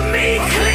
you make